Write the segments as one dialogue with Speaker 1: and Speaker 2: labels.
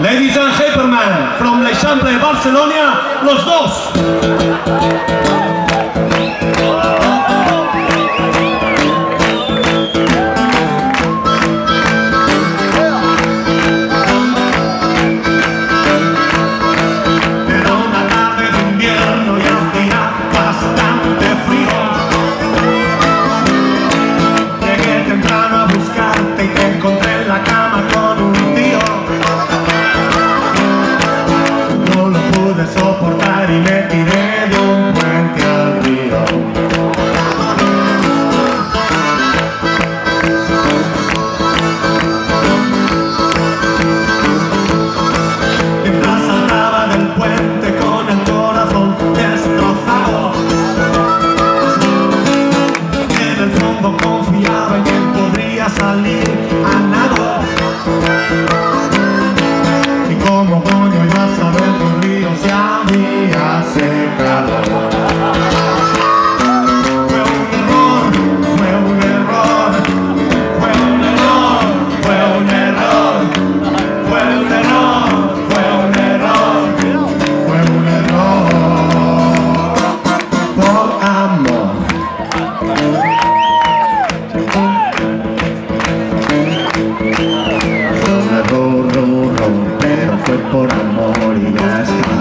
Speaker 1: Ladies and gentlemen, from l'Eixample, Barcelona, los dos. Soportar y me tiré de un puente al río. Mientras saltaba del puente con el corazón destrozado En el fondo confiaba en que podría salir a nado Y como amor. Error, pero fue por amor y ya está.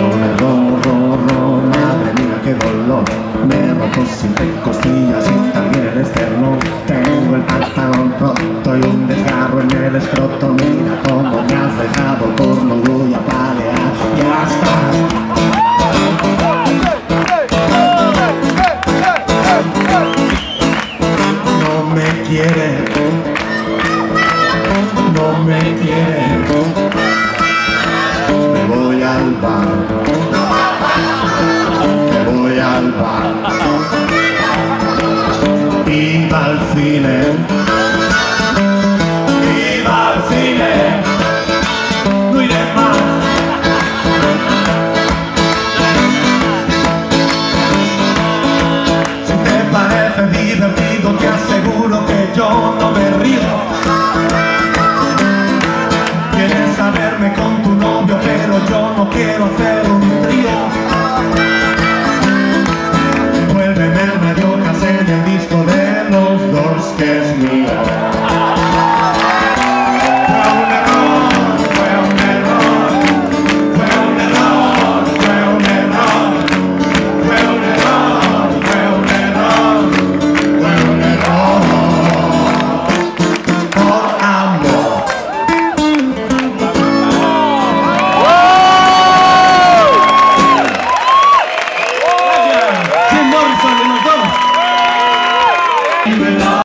Speaker 1: Un error, error, madre mía qué dolor. Me roto siete costillas y también el externo. Tengo el pantalón roto y un desgarro en el escroto. Mira cómo me has dejado No me quiere. Me voy al bar. Me voy al bar. Iba al cine.